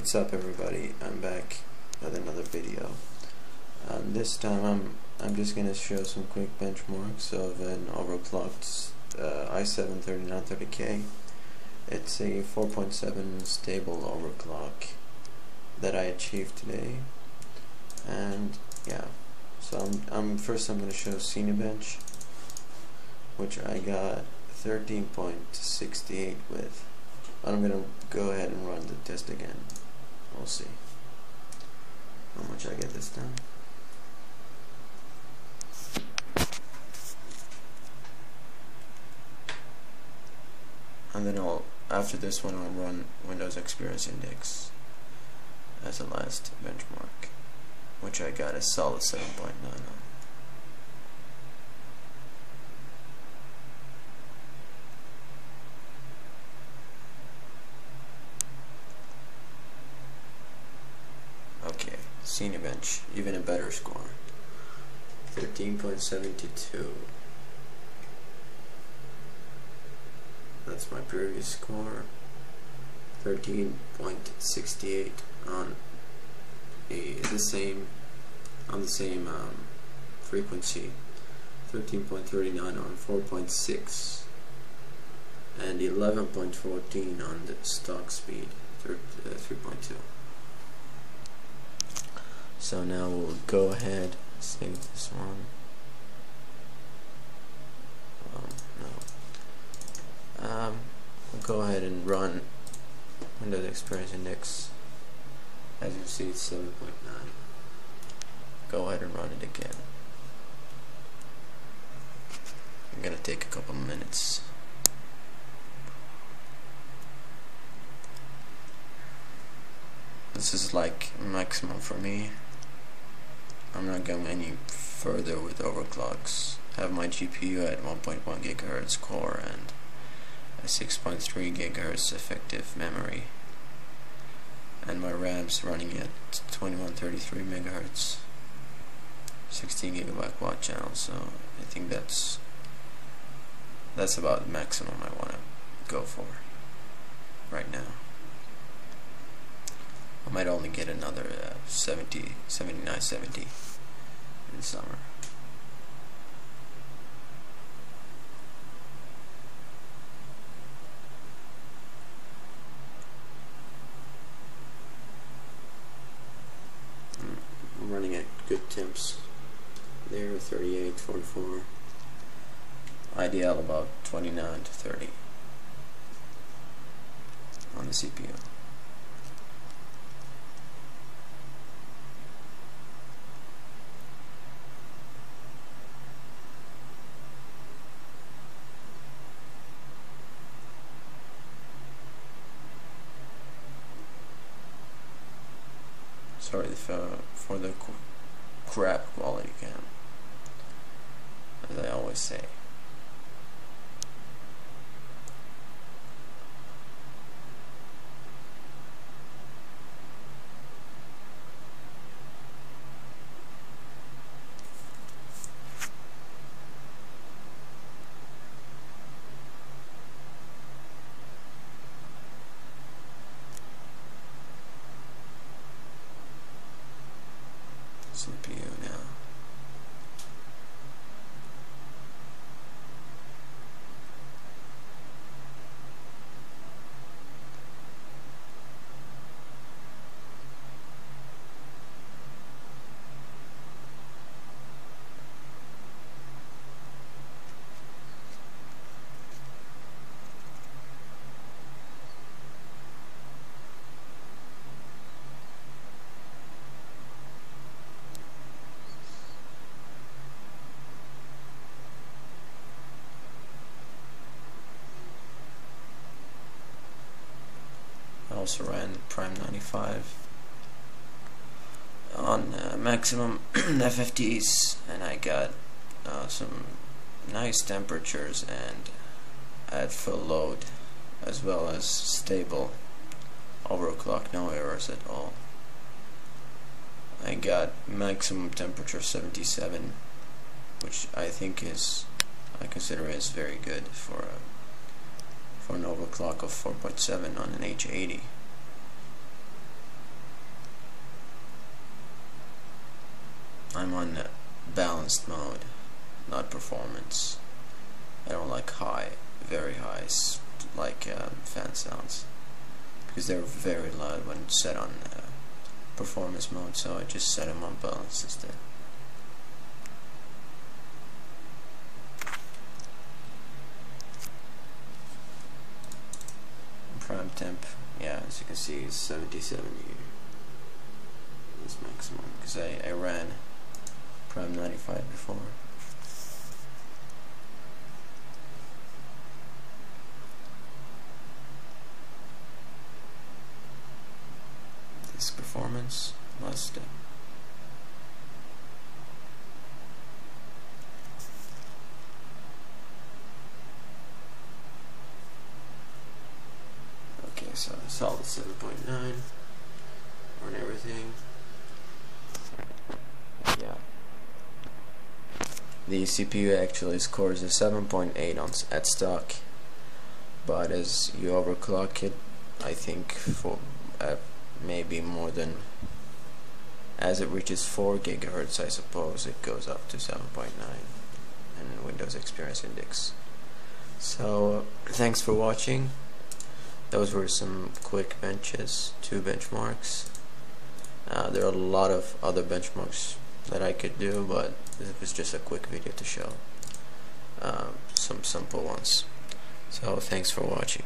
What's up everybody, I'm back with another video. Um, this time I'm I'm just gonna show some quick benchmarks of an overclocked uh, i7-3930K. It's a 4.7 stable overclock that I achieved today. And yeah, so I'm, I'm first I'm gonna show Cinebench, which I got 13.68 with. I'm gonna go ahead and run the test again. We'll see how much I get this time. And then I'll after this one I'll run Windows Experience Index as a last benchmark, which I got a solid 7.9 Okay, Cinebench, even a better score. 13.72. That's my previous score. 13.68 on a, the same on the same um, frequency. 13.39 on 4.6 and 11.14 on the stock speed uh, 3.2. So now we'll go ahead save this one. Um, no. Um, we'll go ahead and run Windows Experience Index. As you see, it's 7.9. Go ahead and run it again. I'm gonna take a couple minutes. This is like maximum for me. I'm not going any further with overclocks. I have my GPU at 1.1 gigahertz core and a 6.3 gigahertz effective memory and my RAM's running at 2133 megahertz 16 gigabyte quad channel so I think that's that's about the maximum I want to go for right now might only get another uh, 70 79 70 in summer. I'm running at good temps there 38 44 ideal about 29 to 30 on the CPU sorry for, for the crap quality cam as I always say CPU now. Also ran Prime 95 on uh, maximum FFTs and I got uh, some nice temperatures and at full load as well as stable overclock no errors at all. I got maximum temperature 77 which I think is I consider is very good for a for an overclock of 4.7 on an H80. I'm on balanced mode, not performance. I don't like high, very high, like uh, fan sounds, because they're very loud when set on uh, performance mode, so I just set them on balanced instead. Temp, yeah, as you can see, it's 77 here. This maximum, because I, I ran Prime 95 before. This performance must Okay, so solid 7.9 on everything. Yeah. The CPU actually scores a 7.8 on at stock, but as you overclock it, I think for uh, maybe more than as it reaches 4 gigahertz, I suppose it goes up to 7.9 in Windows Experience Index. So, thanks for watching. Those were some quick benches, two benchmarks. Uh, there are a lot of other benchmarks that I could do, but this was just a quick video to show uh, some simple ones. So thanks for watching.